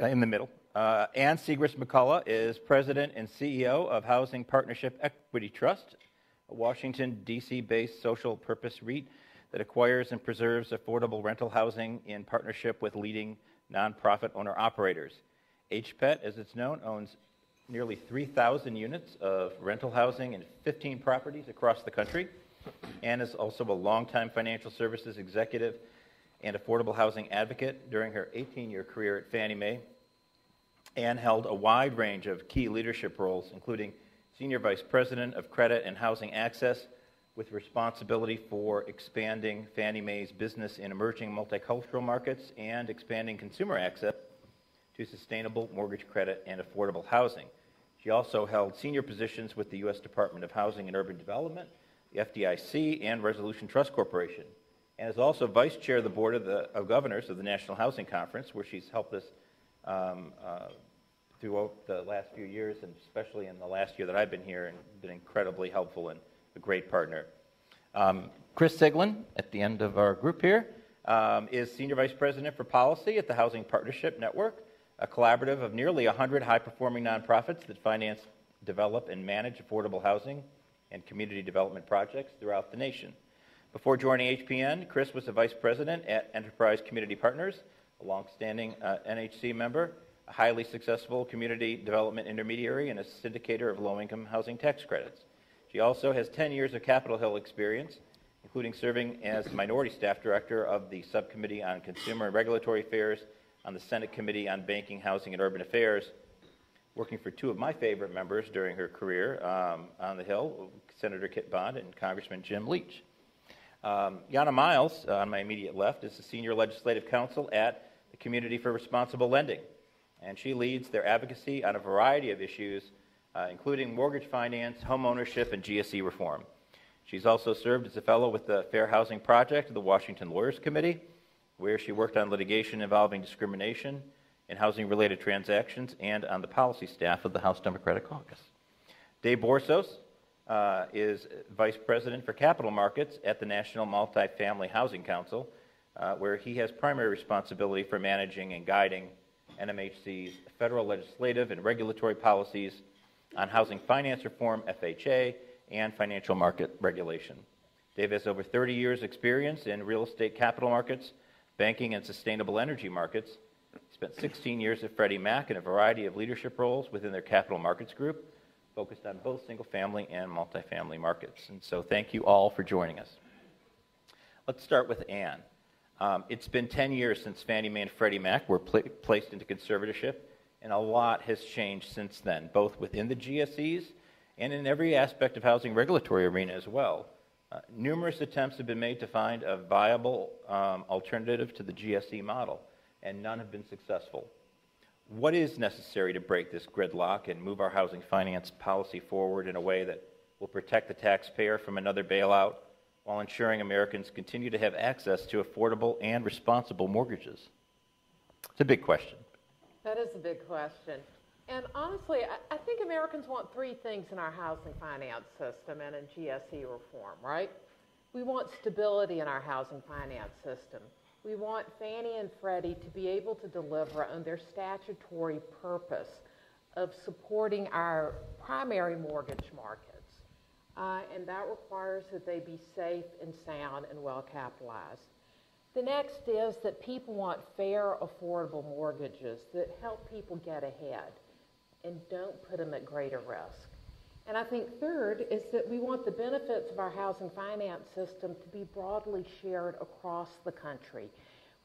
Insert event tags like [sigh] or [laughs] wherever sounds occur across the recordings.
uh, in the middle. Uh, Anne Segrest McCulloch is president and CEO of Housing Partnership Equity Trust, a Washington, D.C. based social purpose REIT that acquires and preserves affordable rental housing in partnership with leading nonprofit owner operators. HPET, as it's known, owns nearly 3,000 units of rental housing in 15 properties across the country and is also a longtime financial services executive and affordable housing advocate during her 18 year career at Fannie Mae. and held a wide range of key leadership roles, including Senior Vice President of Credit and Housing Access, with responsibility for expanding Fannie Mae's business in emerging multicultural markets and expanding consumer access to sustainable mortgage credit and affordable housing. She also held senior positions with the U.S. Department of Housing and Urban Development, the FDIC, and Resolution Trust Corporation, and is also vice chair of the Board of, the, of Governors of the National Housing Conference, where she's helped us um, uh, throughout the last few years, and especially in the last year that I've been here, and been incredibly helpful and a great partner. Um, Kris Siglin, at the end of our group here, um, is Senior Vice President for Policy at the Housing Partnership Network, a collaborative of nearly 100 high performing nonprofits that finance, develop, and manage affordable housing and community development projects throughout the nation. Before joining HPN, Kris was the vice president at Enterprise Community Partners, a longstanding uh, NHC member, a highly successful community development intermediary, and a syndicator of low income housing tax credits. She also has 10 years of Capitol Hill experience, including serving as minority staff director of the Subcommittee on Consumer and Regulatory Affairs on the Senate Committee on Banking, Housing, and Urban Affairs, working for two of my favorite members during her career um, on the Hill, Senator Kit Bond and Congressman Jim Leach. Um, Yana Miles, uh, on my immediate left, is the Senior Legislative Counsel at the Community for Responsible Lending, and she leads their advocacy on a variety of issues, uh, including mortgage finance, home ownership, and GSE reform. She's also served as a fellow with the Fair Housing Project of the Washington Lawyers Committee, where she worked on litigation involving discrimination in housing related transactions and on the policy staff of the House Democratic Caucus. Dave Borsos uh, is Vice President for Capital Markets at the National Multifamily Housing Council, uh, where he has primary responsibility for managing and guiding NMHC's federal legislative and regulatory policies on housing finance reform, FHA, and financial market regulation. Dave has over 30 years' experience in real estate capital markets, banking, and sustainable energy markets. He spent 16 years at Freddie Mac in a variety of leadership roles within their capital markets group, focused on both single family and multifamily markets. And so, thank you all for joining us. Let's start with Anne. Um, it's been 10 years since Fannie Mae and Freddie Mac were pl- placed into conservatorship, and a lot has changed since then, both within the GSEs and in every aspect of housing regulatory arena as well. Uh, numerous attempts have been made to find a viable um, alternative to the GSE model, and none have been successful. What is necessary to break this gridlock and move our housing finance policy forward in a way that will protect the taxpayer from another bailout while ensuring Americans continue to have access to affordable and responsible mortgages? It's a big question. That is a big question. And honestly, I, I think Americans want three things in our housing finance system and in GSE reform, right? We want stability in our housing finance system. We want Fannie and Freddie to be able to deliver on their statutory purpose of supporting our primary mortgage markets. Uh, and that requires that they be safe and sound and well capitalized. The next is that people want fair, affordable mortgages that help people get ahead and don't put them at greater risk. And I think third is that we want the benefits of our housing finance system to be broadly shared across the country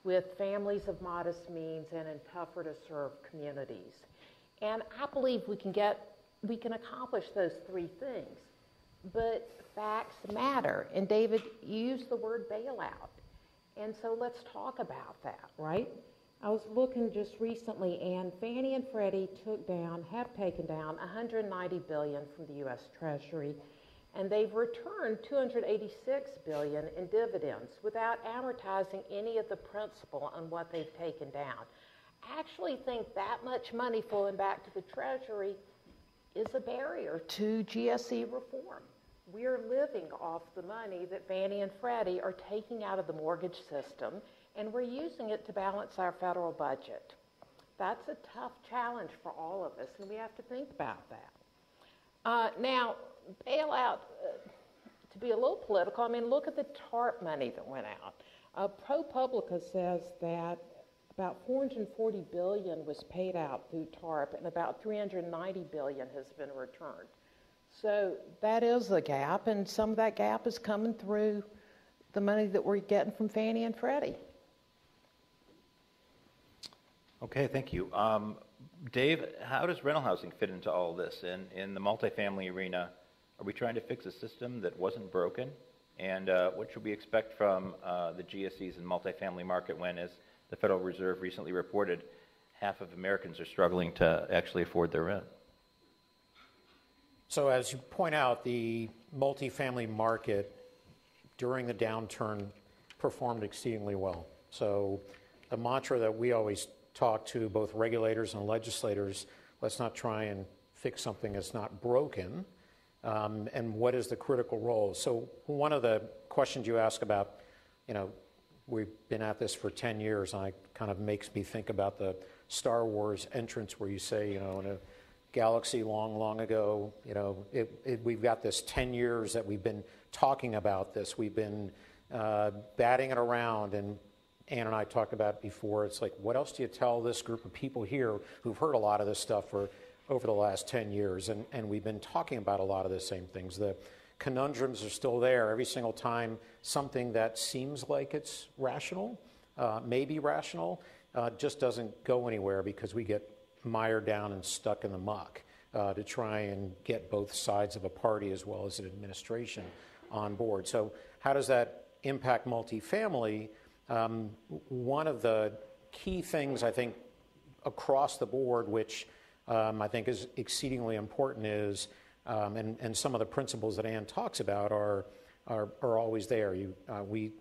with families of modest means and in tougher to serve communities. And I believe we can get we can accomplish those three things. But facts matter. And David used the word bailout. And so let's talk about that, right? I was looking just recently, and Fannie and Freddie took down, have taken down 190 billion from the U.S. Treasury, and they've returned 286 billion in dividends without amortizing any of the principal on what they've taken down. I actually think that much money flowing back to the Treasury is a barrier to GSE reform. We're living off the money that Fannie and Freddie are taking out of the mortgage system and we're using it to balance our federal budget. That's a tough challenge for all of us, and we have to think about that. Uh, now, bailout, uh, to be a little political, I mean, look at the TARP money that went out. Uh, ProPublica says that about 440 billion was paid out through TARP, and about 390 billion has been returned. So that is a gap, and some of that gap is coming through the money that we're getting from Fannie and Freddie. Okay, thank you. Um, Dave, how does rental housing fit into all this? In, in the multifamily arena, are we trying to fix a system that wasn't broken? And uh, what should we expect from uh, the GSEs and multifamily market when, as the Federal Reserve recently reported, half of Americans are struggling to actually afford their rent? So, as you point out, the multifamily market during the downturn performed exceedingly well. So, the mantra that we always talk to both regulators and legislators let's not try and fix something that's not broken. Um, and what is the critical role? So, one of the questions you ask about, you know, we've been at this for 10 years, and it kind of makes me think about the Star Wars entrance where you say, you know, in a galaxy long, long ago, you know, it, it, we've got this 10 years that we've been talking about this. We've been uh, batting it around and Anne and I talked about before. It's like, what else do you tell this group of people here who've heard a lot of this stuff for over the last 10 years? And, and we've been talking about a lot of the same things. The conundrums are still there every single time something that seems like it's rational, uh, maybe rational, uh, just doesn't go anywhere because we get mired down and stuck in the muck uh, to try and get both sides of a party as well as an administration on board. So, how does that impact multifamily? Um, one of the key things I think across the board, which um, I think is exceedingly important, is um, and, and some of the principles that Anne talks about are are, are always there. You, uh, we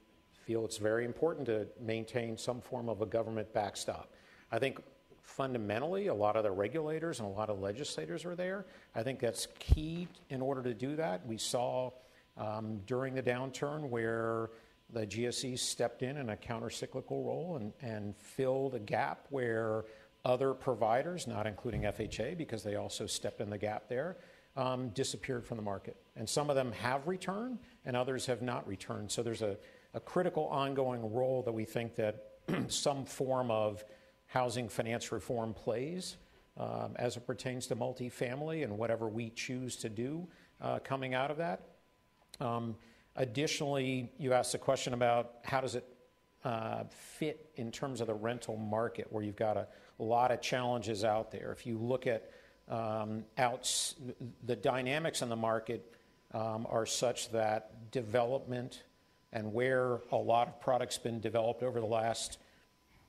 feel it's very important to maintain some form of a government backstop. I think fundamentally a lot of the regulators and a lot of legislators are there. I think that's key in order to do that. We saw um, during the downturn where the GSEs stepped in in a countercyclical role and, and filled a gap where other providers, not including FHA, because they also stepped in the gap there, um, disappeared from the market. And some of them have returned, and others have not returned. So there's a, a critical ongoing role that we think that [clears throat] some form of housing finance reform plays um, as it pertains to multifamily and whatever we choose to do uh, coming out of that. Um, Additionally, you asked a question about how does it uh, fit in terms of the rental market, where you've got a lot of challenges out there. If you look at um, the dynamics in the market um, are such that development and where a lot of products been developed over the last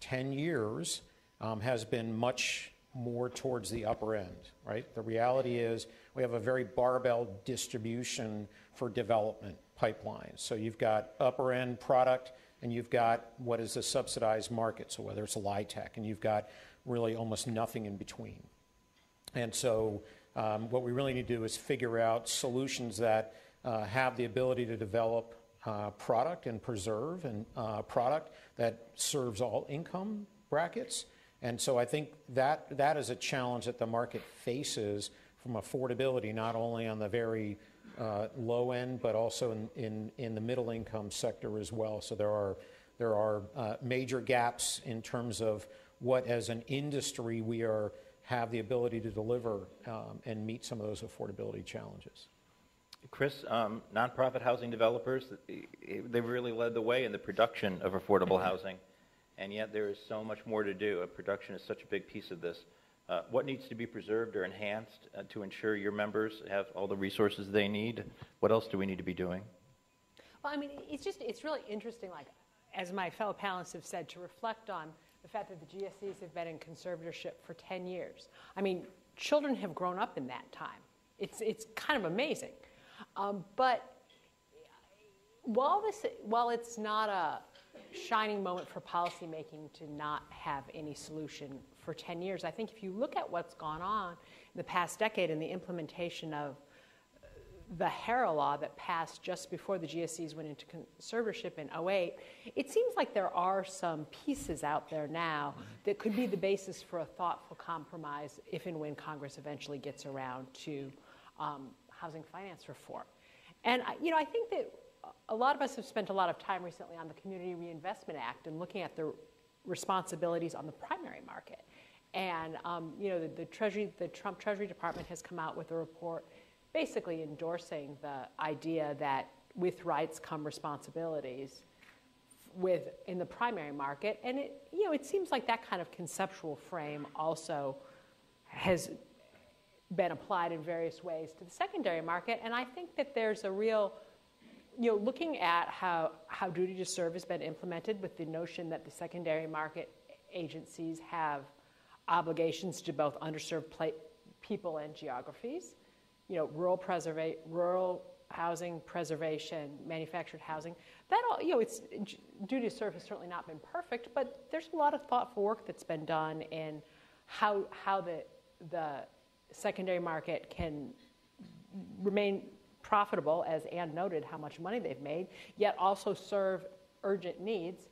10 years um, has been much more towards the upper end, right? The reality is we have a very barbell distribution for development pipelines. So you've got upper end product and you've got what is a subsidized market, so whether it's a LIHTC, and you've got really almost nothing in between. And so um, what we really need to do is figure out solutions that uh, have the ability to develop uh, product and preserve and uh, product that serves all income brackets. And so I think that that is a challenge that the market faces from affordability, not only on the very low end, but also in, in, in the middle income sector as well. So there are, there are uh, major gaps in terms of what, as an industry, we are have the ability to deliver um, and meet some of those affordability challenges. Kris, um, nonprofit housing developers, they've really led the way in the production of affordable housing, and yet there is so much more to do. Production is such a big piece of this. Uh, what needs to be preserved or enhanced uh, to ensure your members have all the resources they need? What else do we need to be doing? Well, I mean, it's just, it's really interesting, like, as my fellow panelists have said, to reflect on the fact that the GSEs have been in conservatorship for 10 years. I mean, children have grown up in that time. It's, it's kind of amazing. Um, but while, this, while it's not a shining moment for policymaking to not have any solution for 10 years. I think if you look at what's gone on in the past decade and the implementation of the HERA law that passed just before the GSEs went into conservatorship in 08, it seems like there are some pieces out there now that could be the basis for a thoughtful compromise if and when Congress eventually gets around to um, housing finance reform. And you know, I think that a lot of us have spent a lot of time recently on the Community Reinvestment Act and looking at the responsibilities on the primary market. And um, you know, the, the, Treasury, the Trump Treasury Department has come out with a report basically endorsing the idea that with rights come responsibilities with in the primary market. And it you know it seems like that kind of conceptual frame also has been applied in various ways to the secondary market. And i think that there's a real you know looking at how how duty to serve has been implemented with the notion that the secondary market agencies have obligations to both underserved people and geographies you know, rural preserva- rural housing preservation, manufactured housing. That all, you know, it's duty to serve has certainly not been perfect, but there's a lot of thoughtful work that's been done in how how the the secondary market can remain profitable, as Anne noted, how much money they've made, yet also serve urgent needs.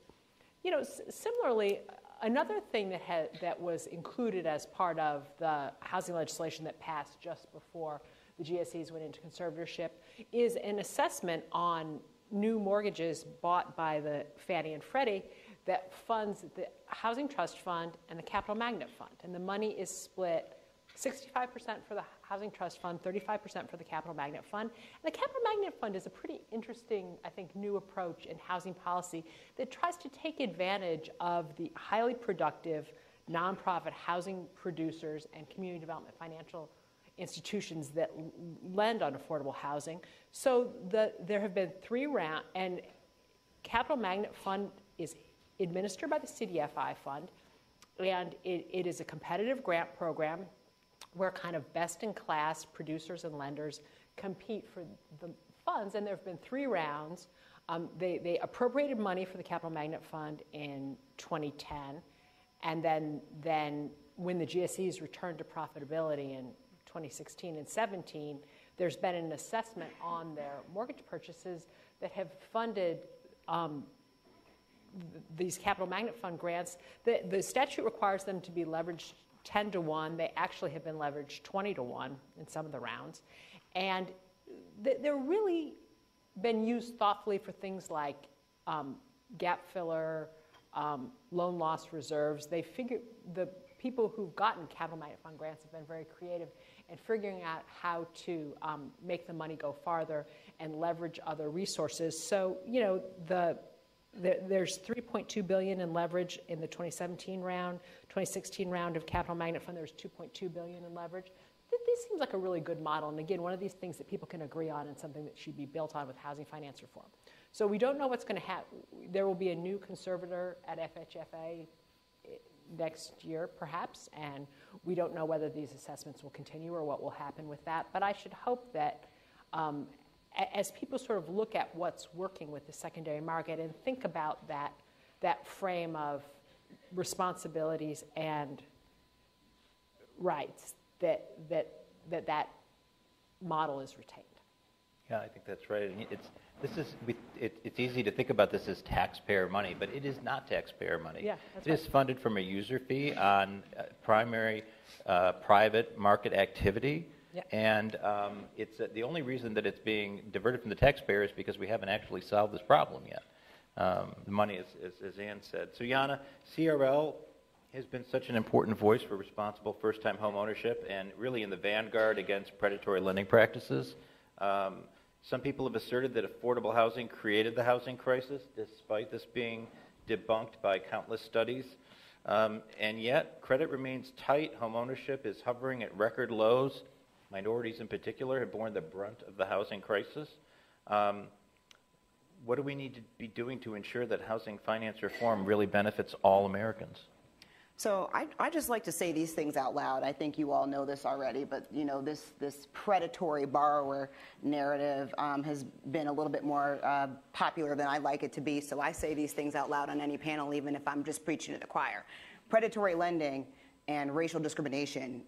You know, similarly, another thing that that was included as part of the housing legislation that passed just before the GSEs went into conservatorship, is an assessment on new mortgages bought by the Fannie and Freddie that funds the Housing Trust Fund and the Capital Magnet Fund. And the money is split 65% for the Housing Trust Fund, 35% for the Capital Magnet Fund. And the Capital Magnet Fund is a pretty interesting, I think, new approach in housing policy that tries to take advantage of the highly productive nonprofit housing producers and community development financial institutions that lend on affordable housing. So the, there have been three rounds, and Capital Magnet Fund is administered by the CDFI Fund, and it, it is a competitive grant program where kind of best in class producers and lenders compete for the funds. And there have been three rounds. Um, they, they appropriated money for the Capital Magnet Fund in 2010, and then, then when the GSEs returned to profitability in 2016 and 17, there's been an assessment on their mortgage purchases that have funded um, th- these capital magnet fund grants. The, the statute requires them to be leveraged 10 to 1. They actually have been leveraged 20 to 1 in some of the rounds. And th- they're really been used thoughtfully for things like um, gap filler, um, loan loss reserves. They figure the people who've gotten capital magnet fund grants have been very creative in figuring out how to um, make the money go farther and leverage other resources. So, you know, the there's 3.2 billion in leverage in the 2017 round, 2016 round of Capital Magnet Fund. There's 2.2 billion in leverage. This seems like a really good model, and again, one of these things that people can agree on and something that should be built on with housing finance reform. So we don't know what's going to happen. There will be a new conservator at FHFA next year, perhaps, and we don't know whether these assessments will continue or what will happen with that. But I should hope that um, as people sort of look at what's working with the secondary market and think about that, that frame of responsibilities and rights, that that, that, that model is retained. Yeah, I think that's right. It's, this is, it, it's easy to think about this as taxpayer money, but it is not taxpayer money. Yeah, that's It is funded from a user fee on uh, primary uh, private market activity. And um, it's uh, the only reason that it's being diverted from the taxpayer is because we haven't actually solved this problem yet. Um, the money, is, as, as Anne said. So, Yana, CRL has been such an important voice for responsible first time home ownership and really in the vanguard against predatory lending practices. Um, some people have asserted that affordable housing created the housing crisis, despite this being debunked by countless studies. Um, and yet, credit remains tight. Homeownership is hovering at record lows. Minorities, in particular, have borne the brunt of the housing crisis. Um, what do we need to be doing to ensure that housing finance reform really benefits all Americans? So I, I just like to say these things out loud. I think you all know this already, but you know this this predatory borrower narrative um, has been a little bit more uh, popular than I like it to be. So I say these things out loud on any panel, even if I'm just preaching to the choir. Predatory lending and racial discrimination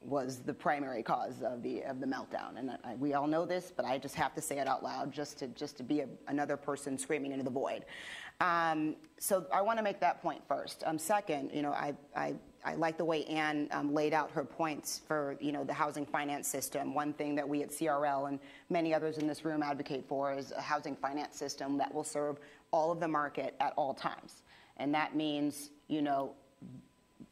was the primary cause of the of the meltdown. And I, we all know this, but I just have to say it out loud, just to just to be a, another person screaming into the void. Um, so I want to make that point first. Um, second, you know, I, I I like the way Anne um, laid out her points for you know the housing finance system. One thing that we at CRL and many others in this room advocate for is a housing finance system that will serve all of the market at all times, and that means you know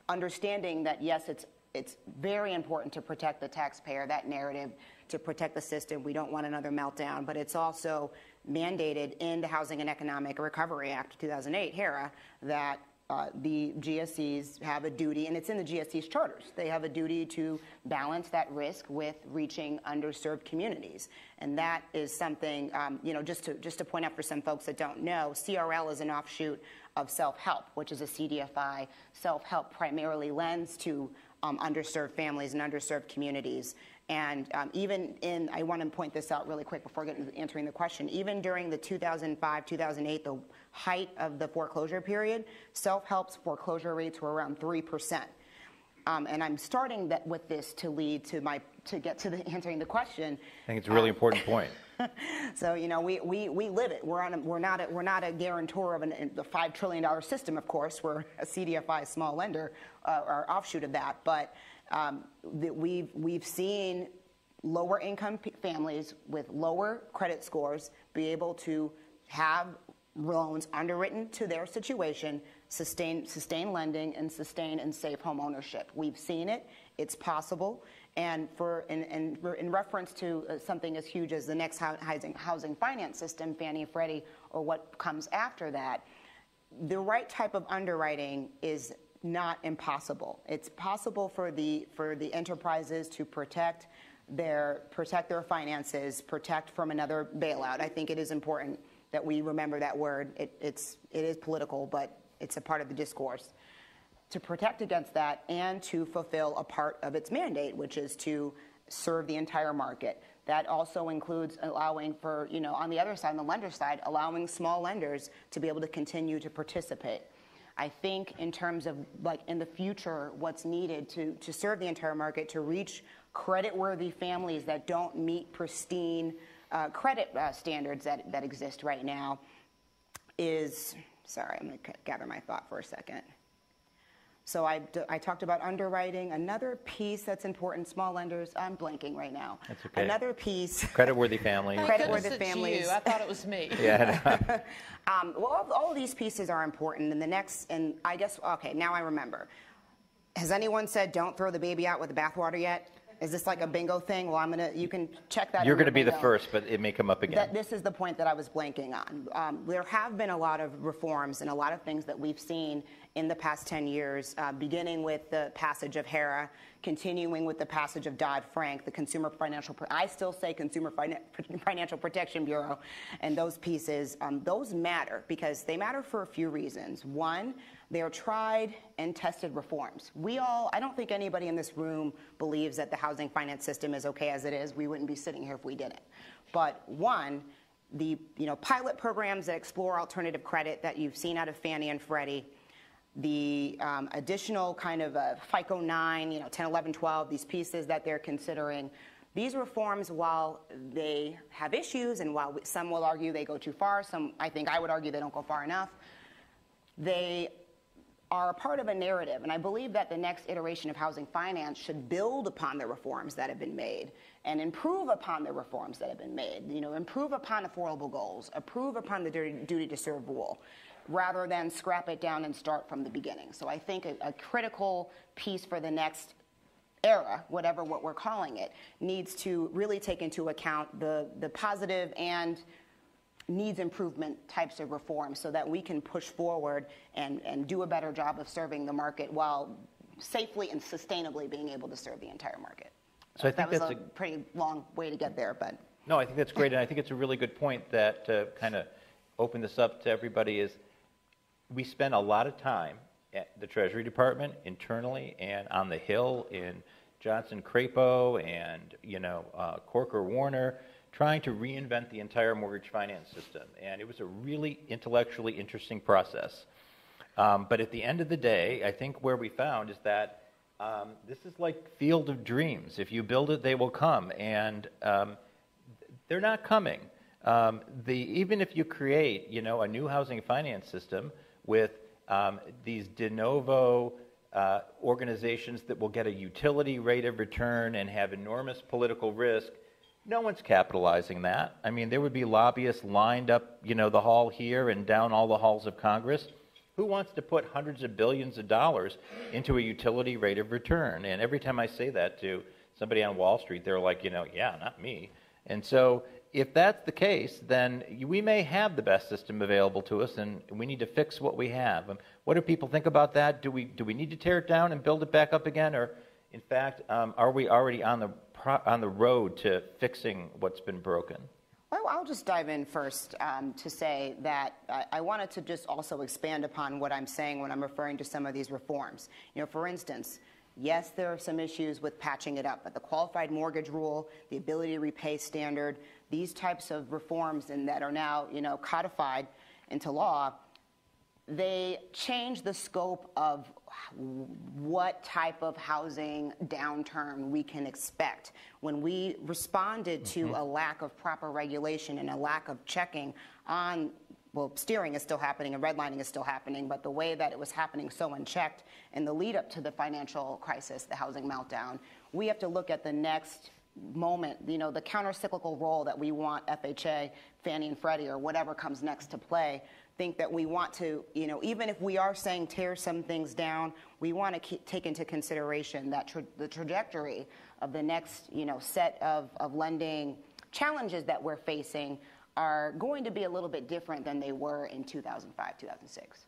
understanding that yes, it's it's very important to protect the taxpayer, that narrative, to protect the system. We don't want another meltdown, but it's also mandated in the Housing and Economic Recovery Act of 2008, HERA, that uh, the GSEs have a duty, and it's in the GSEs charters, they have a duty to balance that risk with reaching underserved communities. And that is something, um, you know, just to, just to point out for some folks that don't know, CRL is an offshoot of self help, which is a CDFI. Self help primarily lends to um, underserved families and underserved communities. And um, even in, I want to point this out really quick before getting answering the question. Even during the 2005, 2008, the height of the foreclosure period, self-help's foreclosure rates were around three percent. Um, and I'm starting that with this to lead to my to get to the, [laughs] answering the question. I think it's a really um, important point. [laughs] [laughs] so you know we, we, we live it. We're on a, we're not a, we're not a guarantor of an, a five trillion dollar system. Of course, we're a CDFI small lender uh, or offshoot of that. But um, that we've we've seen lower income families with lower credit scores be able to have loans underwritten to their situation, sustain, sustain lending, and sustain and save home ownership. We've seen it. It's possible. And for in, in, in reference to uh, something as huge as the next housing, housing finance system, Fannie Freddie, or what comes after that, the right type of underwriting is not impossible. It's possible for the for the enterprises to protect their protect their finances, protect from another bailout. I think it is important that we remember that word. It, it's it is political, but it's a part of the discourse to protect against that and to fulfill a part of its mandate, which is to serve the entire market. That also includes allowing for, you know, on the other side, on the lender side, allowing small lenders to be able to continue to participate. I think in terms of like in the future, what's needed to, to serve the entire market, to reach credit-worthy families that don't meet pristine uh, credit uh, standards that, that exist right now is, sorry, I'm to gather my thought for a second. So I, I talked about underwriting. Another piece that's important, small lenders, I'm blanking right now. That's okay. Another piece. Creditworthy families. Creditworthy families. You. I thought it was me. [laughs] yeah. [laughs] um, well, all, all these pieces are important. And the next, and I guess, okay, now I remember. Has anyone said don't throw the baby out with the bathwater yet? Is this like a bingo thing? Well, I'm gonna. You can check that. You're going to be bingo. the first, but it may come up again. That, this is the point that I was blanking on. Um, there have been a lot of reforms and a lot of things that we've seen in the past 10 years, uh, beginning with the passage of HERA, continuing with the passage of Dodd Frank, the Consumer Financial. I still say Consumer [laughs] Financial Protection Bureau, and those pieces. Um, those matter because they matter for a few reasons. One they are tried and tested reforms. We all, I don't think anybody in this room believes that the housing finance system is okay as it is. We wouldn't be sitting here if we didn't. But one, the you know, pilot programs that explore alternative credit that you've seen out of Fannie and Freddie, the um, additional kind of uh, FICO 9, you know, 10, 11, 12, these pieces that they're considering, these reforms, while they have issues and while some will argue they go too far, some I think I would argue they don't go far enough, they are a part of a narrative. And I believe that the next iteration of housing finance should build upon the reforms that have been made and improve upon the reforms that have been made. You know, improve upon affordable goals, improve upon the duty to serve rule, rather than scrap it down and start from the beginning. So I think a, a critical piece for the next era, whatever what we're calling it, needs to really take into account the, the positive and needs improvement types of reforms so that we can push forward and, and do a better job of serving the market while safely and sustainably being able to serve the entire market. So I think that was that's a, a pretty long way to get there, but. No, I think that's great, and I think it's a really good point that to kind of open this up to everybody is we spend a lot of time at the Treasury Department internally and on the Hill in Johnson Crapo and you know uh, Corker Warner trying to reinvent the entire mortgage finance system. And it was a really intellectually interesting process. Um, but at the end of the day, I think where we found is that um, this is like Field of Dreams. If you build it, they will come, and um, they're not coming. Um, the, even if you create, you know, a new housing finance system with um, these de novo uh, organizations that will get a utility rate of return and have enormous political risk, no one's capitalizing that. I mean, there would be lobbyists lined up, you know, the hall here and down all the halls of Congress. Who wants to put hundreds of billions of dollars into a utility rate of return? And every time I say that to somebody on Wall Street, they're like, you know, yeah, not me. And so if that's the case, then we may have the best system available to us, and we need to fix what we have. Um, what do people think about that? Do we do we need to tear it down and build it back up again, or in fact, um, are we already on the pro- on the road to fixing what's been broken? I'll just dive in first um, to say that I, I, wanted to just also expand upon what I'm saying when I'm referring to some of these reforms. You know, for instance, yes, there are some issues with patching it up, but the qualified mortgage rule, the ability to repay standard, these types of reforms and that are now, you know, codified into law, they change the scope of what type of housing downturn we can expect. When we responded to mm-hmm. a lack of proper regulation and a lack of checking on well, steering is still happening and redlining is still happening, but the way that it was happening so unchecked in the lead up to the financial crisis, the housing meltdown, we have to look at the next moment, you know, the counter-cyclical role that we want FHA, Fannie and Freddie, or whatever comes next to play, think that we want to, you know, even if we are saying tear some things down, we want to keep, take into consideration that tra- the trajectory of the next, you know, set of, of lending challenges that we're facing are going to be a little bit different than they were in 2005, 2006.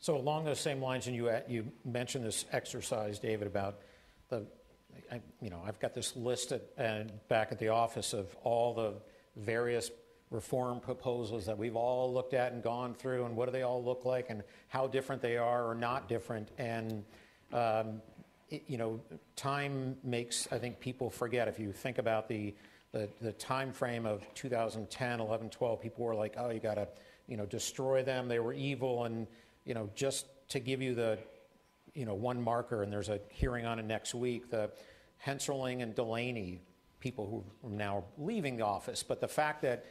So along those same lines, and you, you mentioned this exercise, David, about the I, you know, I've got this list at, uh, back at the office of all the various reform proposals that we've all looked at and gone through, and what do they all look like, and how different they are or not different. And um, it, you know, time makes I think people forget. If you think about the the, the time frame of 2010, 11, 12, people were like, oh, you got to you know destroy them. They were evil, and you know just to give you the you know, one marker, and there's a hearing on it next week. The Hensarling and Delaney, people who are now leaving the office, but the fact that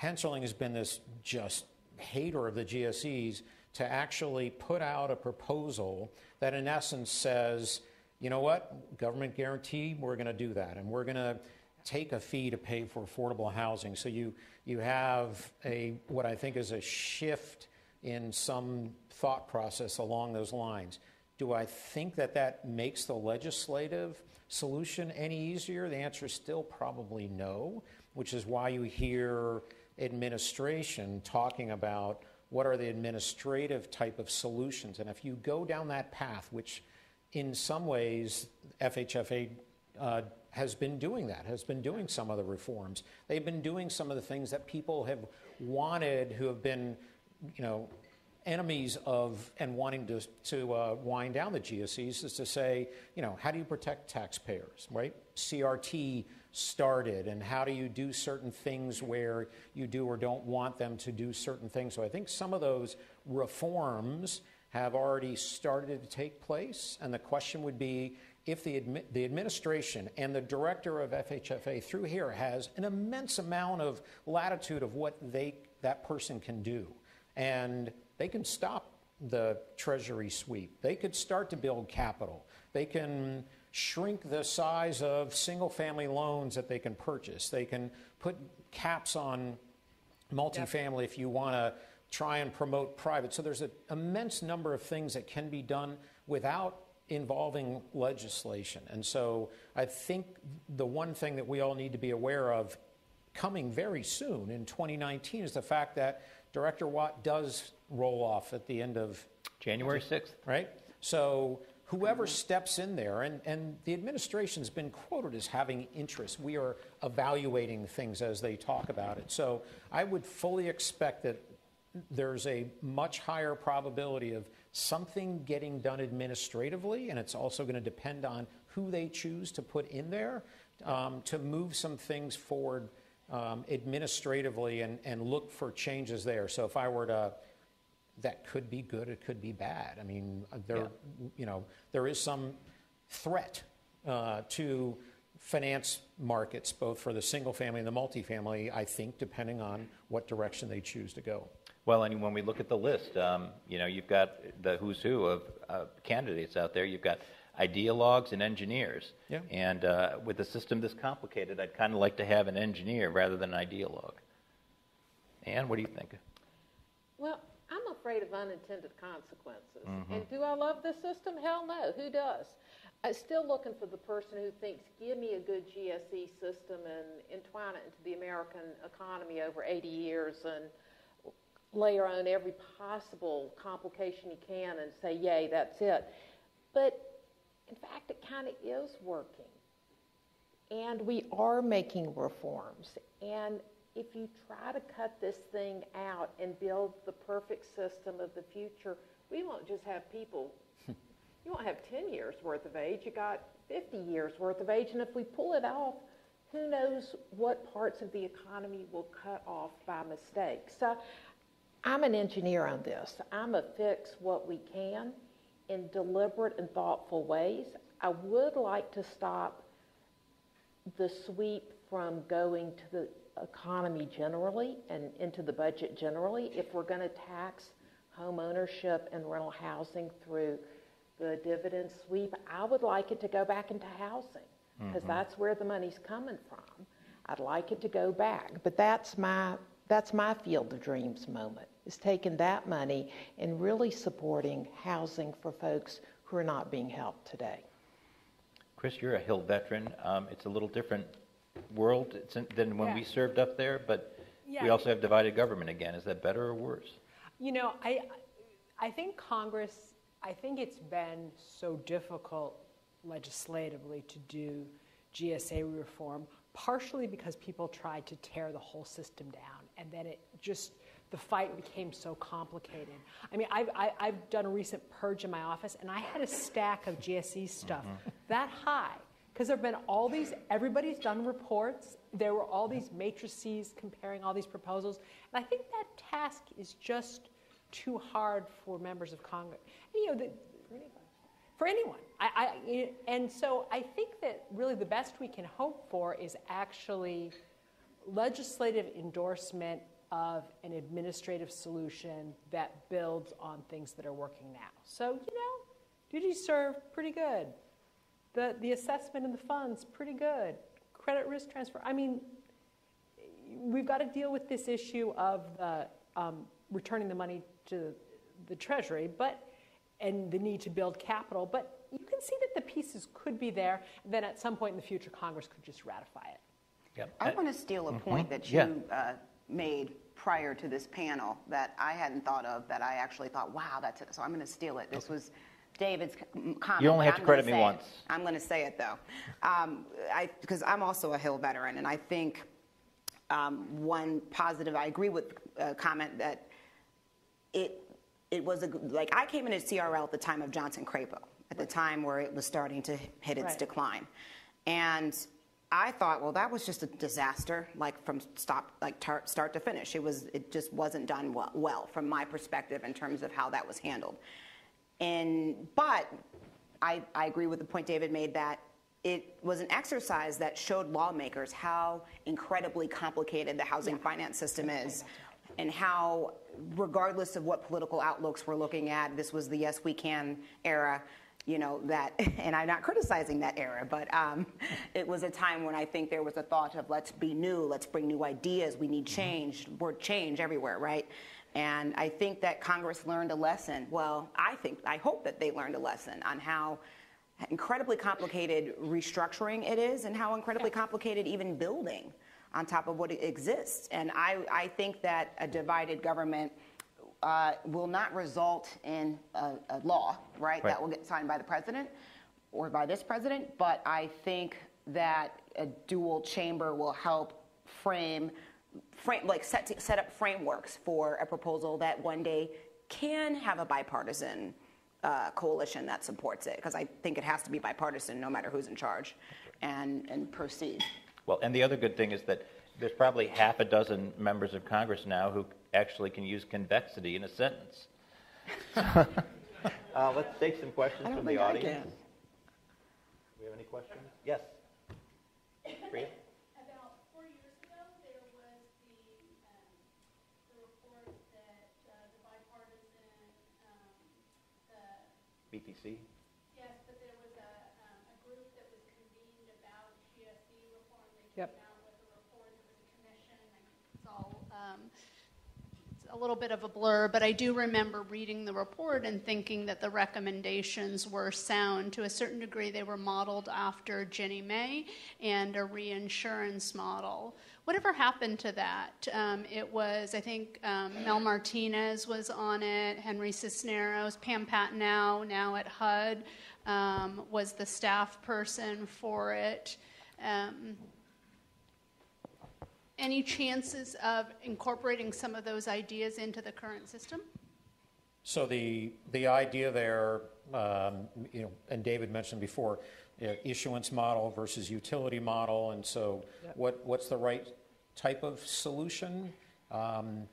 Hensarling has been this just hater of the GSEs to actually put out a proposal that, in essence, says, you know what, government guarantee, we're going to do that, and we're going to take a fee to pay for affordable housing. So you you have a what I think is a shift in some thought process along those lines. Do I think that that makes the legislative solution any easier? The answer is still probably no, which is why you hear administration talking about what are the administrative type of solutions. And if you go down that path, which in some ways FHFA uh, has been doing that, has been doing some of the reforms. They've been doing some of the things that people have wanted who have been, you know, enemies of and wanting to, to uh, wind down the GSEs is to say, you know, how do you protect taxpayers, right? CRT started, and how do you do certain things where you do or don't want them to do certain things? So I think some of those reforms have already started to take place, and the question would be if the, admi- the administration and the director of FHFA through here has an immense amount of latitude of what they that person can do. And they can stop the Treasury sweep. They could start to build capital. They can shrink the size of single family loans that they can purchase. They can put caps on multifamily yep. if you want to try and promote private. So there's an immense number of things that can be done without involving legislation. And so I think the one thing that we all need to be aware of coming very soon in 2019 is the fact that Director Watt does roll off at the end of January 6th. Right? So whoever steps in there, and, and the administration's been quoted as having interest. We are evaluating things as they talk about it. So I would fully expect that there's a much higher probability of something getting done administratively, and it's also going to depend on who they choose to put in there um, to move some things forward um, administratively and, and look for changes there. So if I were to that could be good, it could be bad. I mean, there, yeah. you know, there is some threat uh, to finance markets, both for the single family and the multifamily, I think, depending on what direction they choose to go. Well, and when we look at the list, um, you know, you've got the who's who of uh, candidates out there. You've got ideologues and engineers. Yeah. And uh, with a system this complicated, I'd kind of like to have an engineer rather than an ideologue. Anne, what do you think? Well, I'm afraid of unintended consequences. Mm-hmm. And do I love the system? Hell no. Who does? I'm still looking for the person who thinks, give me a good GSE system and entwine it into the American economy over 80 years and layer on every possible complication you can and say, yay, that's it. But in fact, it kind of is working. And we are making reforms. And if you try to cut this thing out and build the perfect system of the future, we won't just have people, [laughs] you won't have 10 years worth of age, you got 50 years worth of age. And if we pull it off, who knows what parts of the economy will cut off by mistake. So I'm an engineer on this. I'm a fix what we can in deliberate and thoughtful ways. I would like to stop the sweep from going to the economy generally and into the budget generally. If we're going to tax home ownership and rental housing through the dividend sweep, I would like it to go back into housing because that's where the money's coming from. I'd like it to go back, but that's my that's my field of dreams moment is taking that money and really supporting housing for folks who are not being helped today. Kris, you're a Hill veteran. Um, it's a little different world than when we served up there, but we also have divided government again. Is that better or worse? You know, I, I think Congress, I think it's been so difficult legislatively to do GSE reform, partially because people tried to tear the whole system down, and then it just, the fight became so complicated. I mean, I've, I, I've done a recent purge in my office, and I had a stack of GSE stuff mm-hmm. that high, because there have been all these, everybody's done reports, there were all these matrices comparing all these proposals, and I think that task is just too hard for members of Congress. You know, the, for anyone. I, I, and so I think that really the best we can hope for is actually legislative endorsement of an administrative solution that builds on things that are working now. So, you know, duty served, pretty good. The, the assessment and the funds, pretty good. Credit risk transfer, I mean, we've got to deal with this issue of the, um, returning the money to the Treasury, but and the need to build capital. But you can see that the pieces could be there. And then at some point in the future, Congress could just ratify it. Yep. I want to steal a point that Yeah. you uh, made prior to this panel that I hadn't thought of, that I actually thought, wow, that's it. So I'm going to steal it. This was David's comment. You only have to credit me say it. once. I'm going to say it, though. Um, I Because I'm also a Hill veteran, and I think um, one positive, I agree with a comment that it it was a, like I came into CRL at the time of Johnson Crapo, at the time where it was starting to hit its Right. decline, and I thought, well, that was just a disaster, like from stop, like tar- start to finish. It was, it just wasn't done well, well from my perspective in terms of how that was handled. And but I, I agree with the point David made that it was an exercise that showed lawmakers how incredibly complicated the housing finance system is and how regardless of what political outlooks we're looking at this was the yes we can era you know that [laughs] and i'm not criticizing that era but um, it was a time when i think there was a thought of let's be new. Let's bring new ideas. We need change. Word change everywhere right and i think that congress learned a lesson. Well i think i hope that they learned a lesson on how incredibly complicated restructuring it is and how incredibly complicated even building on top of what exists. And i, I think that a divided government uh, will not result in a, a law, right, Right. that will get signed by the president or by this president, but I think that a dual chamber will help frame, frame like set, set up frameworks for a proposal that one day can have a bipartisan uh, coalition that supports it, because I think it has to be bipartisan no matter who's in charge, and, and proceed. Well, and the other good thing is that there's probably half a dozen members of Congress now who actually can use convexity in a sentence. [laughs] uh, let's take some questions from the audience. can. we have any questions? Yes. Priya? About four years ago, there was the, um, the report that, uh, the bipartisan, um, the, BPC? yes, but there was a, um, a group that was convened about GSE reform. They Yep. came out with a report, there was a commission, it's all, um, it's a little bit of a blur, but I do remember reading the report and thinking that the recommendations were sound. To a certain degree, they were modeled after Ginnie Mae and a reinsurance model. Whatever happened to that? Um, it was, I think, um, Mel Martinez was on it, Henry Cisneros, Pam Patenaude, now now at HUD, um, was the staff person for it. Um, any chances of incorporating some of those ideas into the current system? So the, the idea there, um, you know, and David mentioned before, issuance model versus utility model, and so what, what's the right type of solution? Um,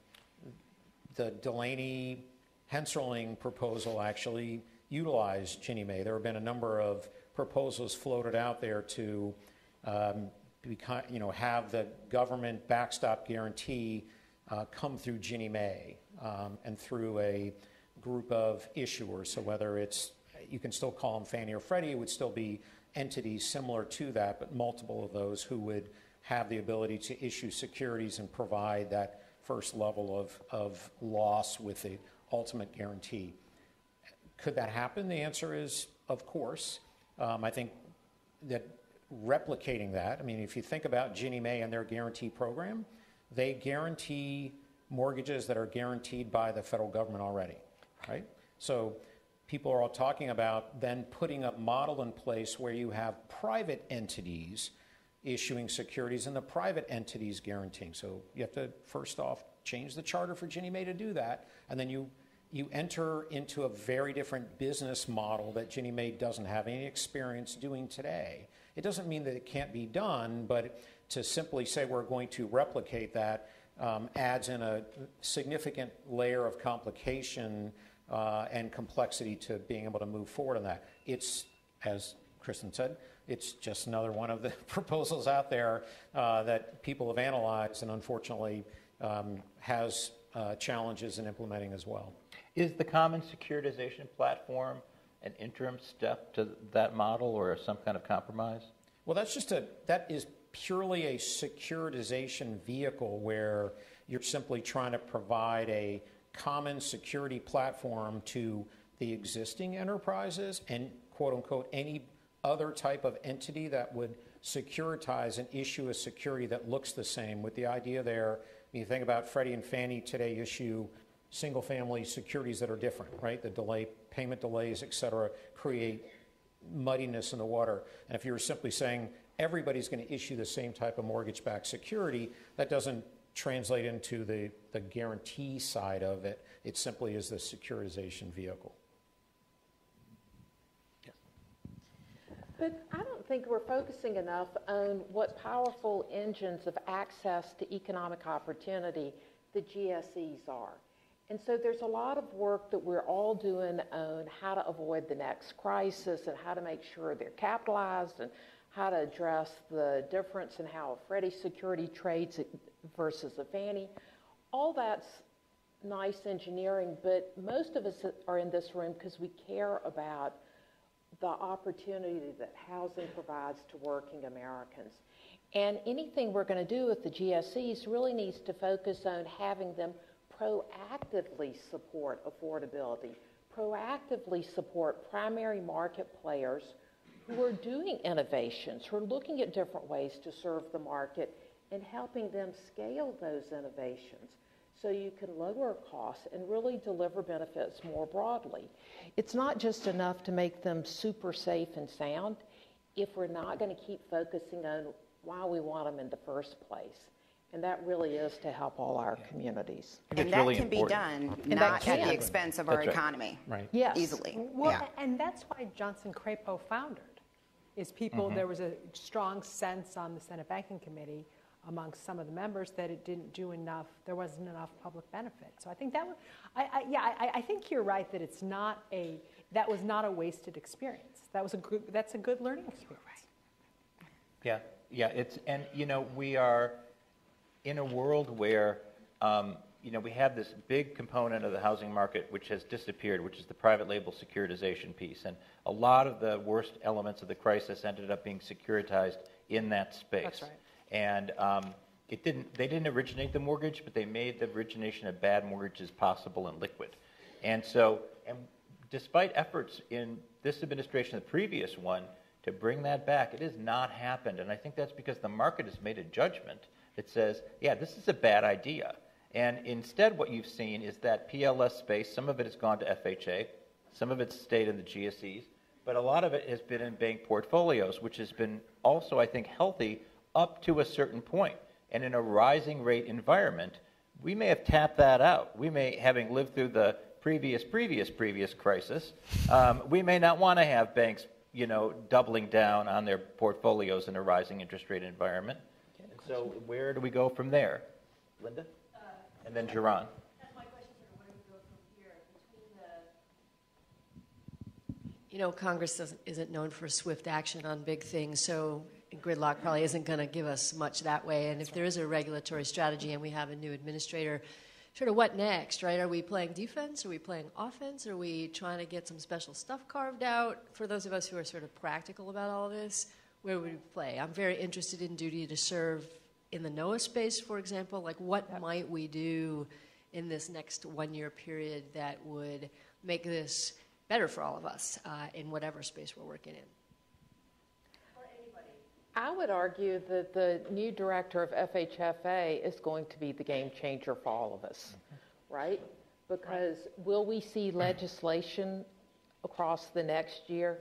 the Delaney Hensarling proposal actually utilized Ginnie Mae. There have been a number of proposals floated out there to, um, you know, have the government backstop guarantee uh, come through Ginnie Mae um, and through a group of issuers. So whether it's, you can still call them Fannie or Freddie, it would still be entities similar to that, but multiple of those who would have the ability to issue securities and provide that first level of, of loss with the ultimate guarantee. Could that happen? The answer is, of course. Um, I think that replicating that, I mean, if you think about Ginnie Mae and their guarantee program, they guarantee mortgages that are guaranteed by the federal government already, right? So people are all talking about then putting a model in place where you have private entities issuing securities and the private entities guaranteeing. So you have to first off change the charter for Ginnie Mae to do that, and then you you enter into a very different business model that Ginnie Mae doesn't have any experience doing today. It doesn't mean that it can't be done, but to simply say we're going to replicate that um, adds in a significant layer of complication and complexity to being able to move forward on that. It's, as Kristen said, it's just another one of the [laughs] proposals out there uh, that people have analyzed and unfortunately um, has uh, challenges in implementing as well. Is the common securitization platform an interim step to that model or some kind of compromise? Well, that's just a, that is purely a securitization vehicle where you're simply trying to provide a common security platform to the existing enterprises and quote unquote any other type of entity that would securitize and issue a security that looks the same with the idea there when you think about Freddie and Fannie today issue single family securities that are different, right? The delay, payment delays, et cetera, create muddiness in the water. And if you were simply saying everybody's going to issue the same type of mortgage backed security, that doesn't translate into the, the guarantee side of it. It simply is the securitization vehicle. But I don't think we're focusing enough on what powerful engines of access to economic opportunity the GSEs are. And so there's a lot of work that we're all doing on how to avoid the next crisis and how to make sure they're capitalized and how to address the difference in how a Freddie security trades versus a Fannie. All that's nice engineering, but most of us are in this room because we care about the opportunity that housing provides to working Americans. And anything we're going to do with the GSEs really needs to focus on having them proactively support affordability, proactively support primary market players who are doing innovations, who are looking at different ways to serve the market and helping them scale those innovations so you can lower costs and really deliver benefits more broadly. It's not just enough to make them super safe and sound if we're not going to keep focusing on why we want them in the first place. And that really is to help all our communities. And it's that really can be done, that not at the expense of our That's right. economy. Right. Yes. Easily, Well, yeah. and that's why Johnson Crapo founded, is people, there was a strong sense on the Senate Banking Committee amongst some of the members that it didn't do enough, there wasn't enough public benefit. So I think that, would- I, I, yeah, I, I think you're right that it's not a, that was not a wasted experience. That was a good, that's a good learning experience. Yeah, yeah, it's, and, you know, we are in a world where, um, you know, we have this big component of the housing market which has disappeared, which is the private label securitization piece. And a lot of the worst elements of the crisis ended up being securitized in that space. That's right. And um, it didn't, they didn't originate the mortgage, but they made the origination of bad mortgages possible and liquid. And so, and despite efforts in this administration, the previous one, to bring that back, it has not happened. And I think that's because the market has made a judgment that says, yeah, this is a bad idea. And instead, what you've seen is that PLS space, some of it has gone to FHA, some of it's stayed in the GSEs, but a lot of it has been in bank portfolios, which has been also, I think, healthy up to a certain point. And in a rising rate environment, we may have tapped that out. We may, having lived through the previous, previous, previous crisis, um, we may not want to have banks, you know, doubling down on their portfolios in a rising interest rate environment. And so where do we go from there? Linda? And then Jerron. That's my question, sort of, where do we go from here? Between the, you know, Congress doesn't, isn't known for swift action on big things, so gridlock probably isn't going to give us much that way. And if there is a regulatory strategy and we have a new administrator, sort of what next, right? Are we playing defense? Are we playing offense? Are we trying to get some special stuff carved out? For those of us who are sort of practical about all this, where would we play? I'm very interested in duty to serve in the NOAH space, for example. Like, what might we do in this next one year period that would make this better for all of us uh, in whatever space we're working in? I would argue that the new director of FHFA is going to be the game changer for all of us, right? Because will we see legislation across the next year?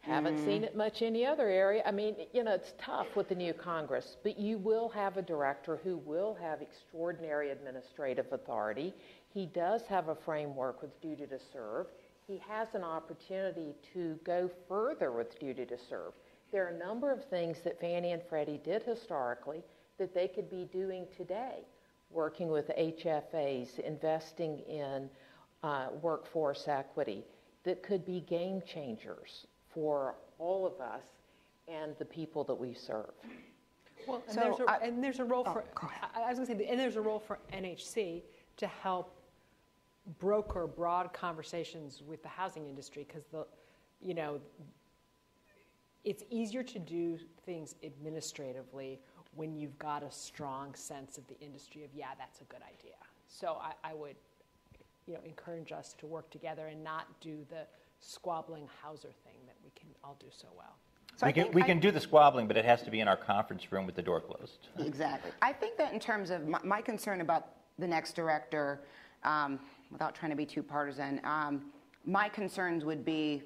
Haven't seen it much in any other area. I mean, you know, it's tough with the new Congress, but you will have a director who will have extraordinary administrative authority. He does have a framework with duty to serve. He has an opportunity to go further with duty to serve. There are a number of things that Fannie and Freddie did historically that they could be doing today, working with HFAs, investing in uh, workforce equity, that could be game changers for all of us and the people that we serve. Well, and, So there's a, I- and there's a role Oh, for, go ahead. I I was going to say, and there's a role for NHC to help broker broad conversations with the housing industry because the, you know, it's easier to do things administratively when you've got a strong sense of the industry of, yeah, that's a good idea. So I, I would, you know, encourage us to work together and not do the squabbling Hauser thing that we can all do so well. So We can, we I- can do the squabbling, but it has to be in our conference room with the door closed. Exactly. I think that in terms of my, my concern about the next director, um, without trying to be too partisan, um, my concerns would be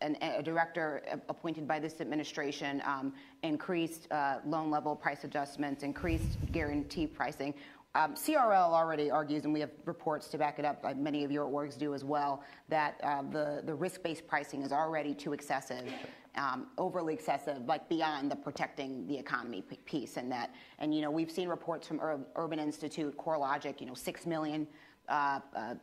an, a director appointed by this administration, um, increased uh, loan level price adjustments, increased guarantee pricing. Um, CRL already argues, and we have reports to back it up, uh, many of your orgs do as well, that uh, the, the risk based pricing is already too excessive, um, overly excessive, like beyond the protecting the economy piece. And that, and you know, we've seen reports from Ur- Urban Institute, CoreLogic, you know, 6 million. Uh, uh,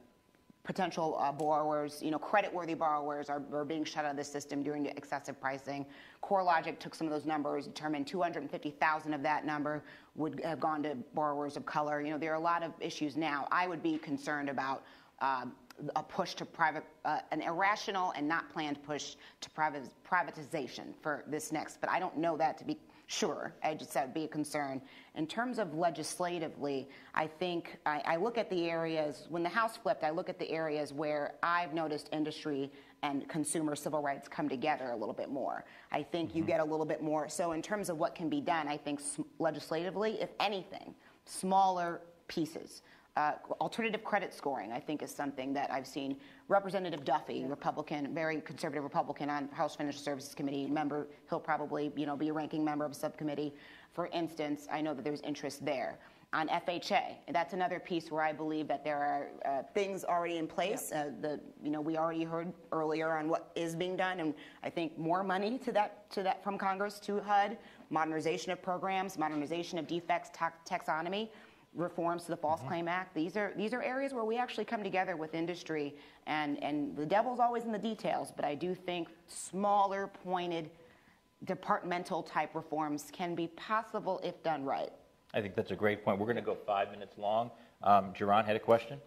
potential uh, borrowers, you know, credit-worthy borrowers are, are being shut out of the system due to excessive pricing. CoreLogic took some of those numbers, determined 250,000 of that number would have gone to borrowers of color. You know, there are a lot of issues now. I would be concerned about um, a push to private, uh, an irrational and not planned push to privatization for this next. But I don't know that to be Sure, I just said be a concern. In terms of legislatively, I think I, I look at the areas, when the House flipped, I look at the areas where I've noticed industry and consumer civil rights come together a little bit more. I think you get a little bit more. So, in terms of what can be done, I think s- legislatively, if anything, smaller pieces. Uh, alternative credit scoring, I think, is something that I've seen. Representative Duffy, Republican, very conservative Republican on House Financial Services Committee member, he'll probably, you know, be a ranking member of a subcommittee. For instance, I know that there's interest there. On FHA, that's another piece where I believe that there are uh, things already in place. Uh, the, you know, we already heard earlier on what is being done, and I think more money to that, to that from Congress to HUD, modernization of programs, modernization of defects, tax taxonomy reforms to the False Claim Act. These are these are areas where we actually come together with industry, and and the devil's always in the details. But I do think smaller, pointed, departmental type reforms can be possible if done right. I think that's a great point. We're going to go five minutes long. Um, Jerron had a question?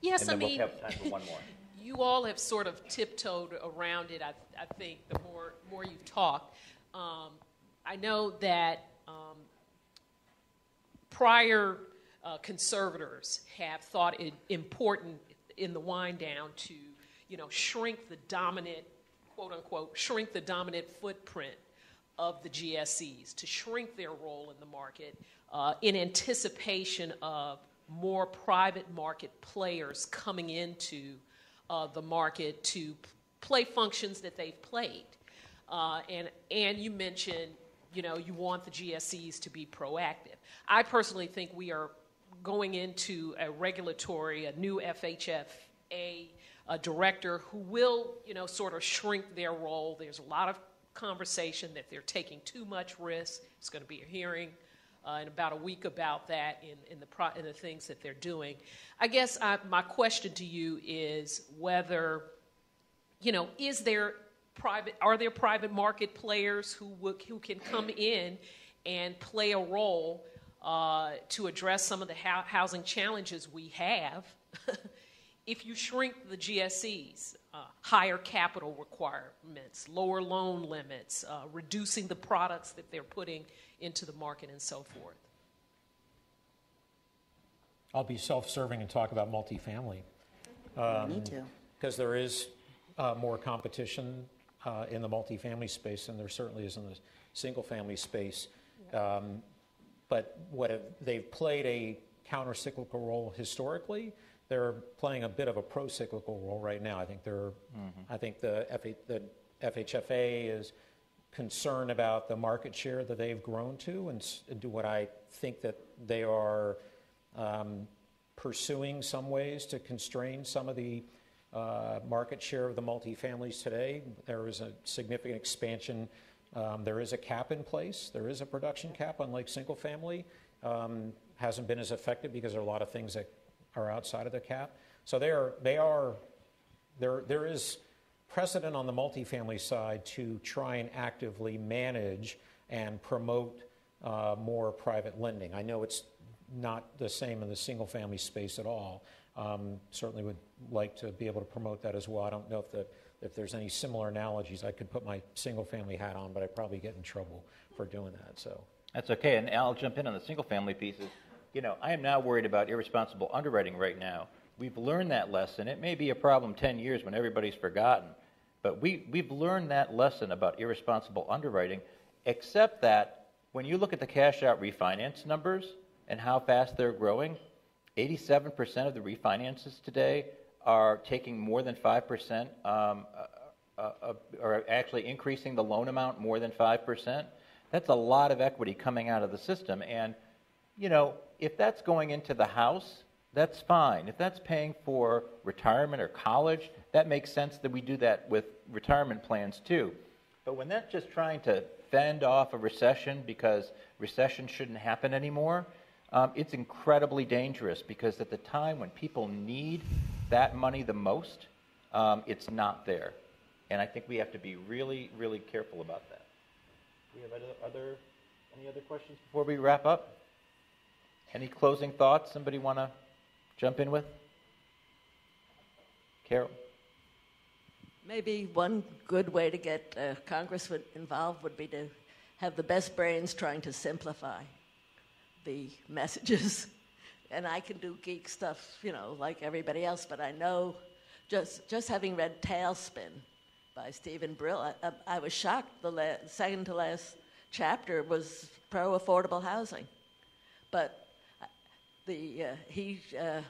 Yes, and I mean, we'll have time for one more. [laughs] you all have sort of tiptoed around it. I, I think the more more you've talked, um, I know that um, prior uh, conservators have thought it important in the wind down to, you know, shrink the dominant, quote unquote, shrink the dominant footprint of the GSEs, to shrink their role in the market uh, in anticipation of more private market players coming into uh, the market to play functions that they've played. Uh, and, and you mentioned, you know, you want the GSEs to be proactive. I personally think we are going into a regulatory, a new FHFA a director who will, you know, sort of shrink their role. There's a lot of conversation that they're taking too much risk. It's going to be a hearing uh, in about a week about that in, in, the pro- in the things that they're doing. I guess I, my question to you is whether, you know, is there private, are there private market players who, would, who can come in and play a role uh, to address some of the ho- housing challenges we have? [laughs] if you shrink the GSEs, uh, higher capital requirements, lower loan limits, uh, reducing the products that they're putting into the market, and so forth. I'll be self-serving and talk about multifamily. Um, Need to. Because there is uh, more competition uh, in the multifamily space than there certainly is in the single-family space. Um, but what have, they've played a counter-cyclical role historically. They're playing a bit of a pro-cyclical role right now. I think they're. Mm-hmm. I think the, F- the FHFA is concerned about the market share that they've grown to, and, and do what I think that they are um, pursuing some ways to constrain some of the uh, market share of the multifamilies today. There is a significant expansion. Um, there is a cap in place. There is a production cap, on unlike single family. Um, hasn't been as effective because there are a lot of things that are outside of the cap. So they are, they are there, there is precedent on the multifamily side to try and actively manage and promote uh, more private lending. I know it's not the same in the single family space at all. Um, certainly would like to be able to promote that as well. I don't know if, the, if there's any similar analogies. I could put my single family hat on, but I'd probably get in trouble for doing that. So That's okay. And I'll jump in on the single family pieces. You know, I am now worried about irresponsible underwriting right now. We've learned that lesson. It may be a problem 10 years when everybody's forgotten, but we, we've learned that lesson about irresponsible underwriting, except that when you look at the cash out refinance numbers and how fast they're growing, 87% of the refinances today are taking more than 5%, um, uh, uh, uh, or actually increasing the loan amount more than 5%. That's a lot of equity coming out of the system. And, you know, if that's going into the house, that's fine. If that's paying for retirement or college, that makes sense that we do that with retirement plans too. But when that's just trying to fend off a recession because recession shouldn't happen anymore, um, it's incredibly dangerous because at the time when people need that money the most, um, it's not there. And I think we have to be really, really careful about that. Do we have other, other any other questions before we wrap up? Any closing thoughts somebody want to jump in with? Carol? Maybe one good way to get uh, Congress involved would be to have the best brains trying to simplify the messages. And I can do geek stuff, you know, like everybody else, but I know just, just having read Tailspin by Steven Brill, I, I, I was shocked. The la- second to last chapter was pro affordable housing. But uh, the, uh, he uh,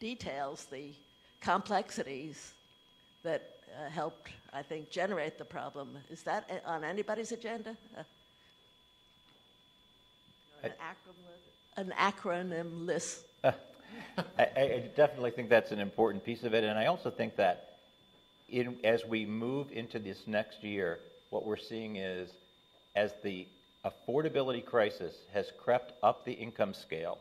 details the complexities that uh, helped, I think, generate the problem. Is that on anybody's agenda? Uh, an, acronym, an acronym list. I, I, definitely think that's an important piece of it, and I also think that in, as we move into this next year, what we're seeing is as the affordability crisis has crept up the income scale,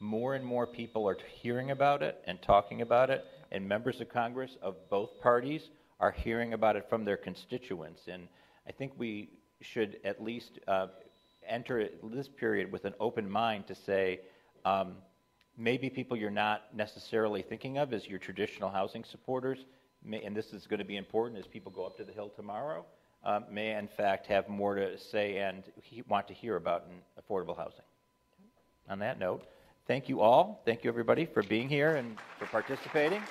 more and more people are hearing about it and talking about it, and members of Congress of both parties are hearing about it from their constituents. And I think we should at least uh, enter this period with an open mind to say, um, maybe people you're not necessarily thinking of as your traditional housing supporters, may, and this is going to be important as people go up to the Hill tomorrow, um, may in fact have more to say and he, want to hear about in affordable housing. On that note, thank you all. Thank you everybody for being here and for participating.